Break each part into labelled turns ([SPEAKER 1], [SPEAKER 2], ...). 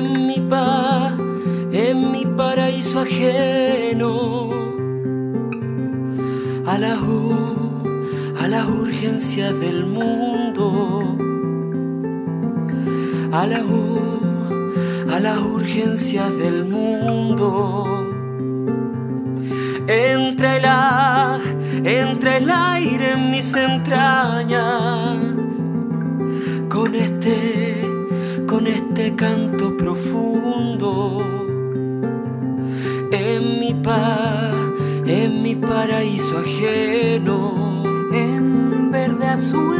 [SPEAKER 1] en mi paz, en mi paraíso ajeno. A, la, a las urgencias del mundo, a, la, a las urgencias del mundo. Entra el, entra el aire en mis entrañas. Con este canto profundo en mi paz, en mi paraíso ajeno.
[SPEAKER 2] En verde azul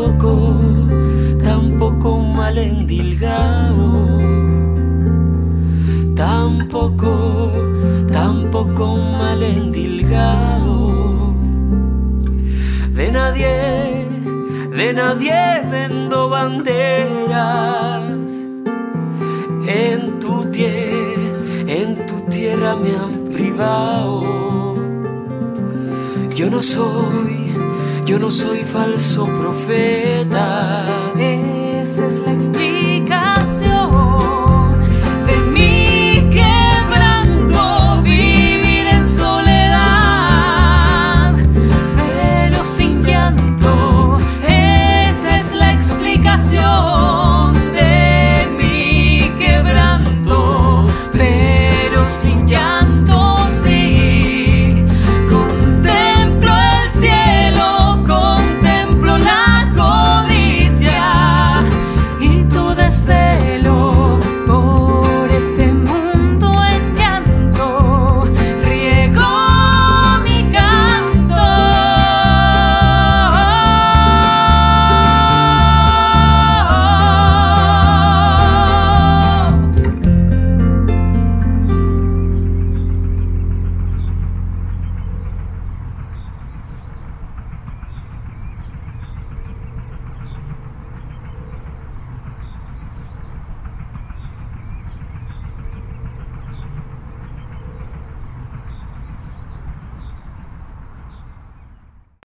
[SPEAKER 1] tampoco, tampoco un mal endilgao, tampoco, tampoco un mal endilgao. De nadie, de nadie vendo banderas en tu tierra, en tu tierra me han privado. Yo no soy, yo no soy falso profeta.
[SPEAKER 2] Esa es la explicación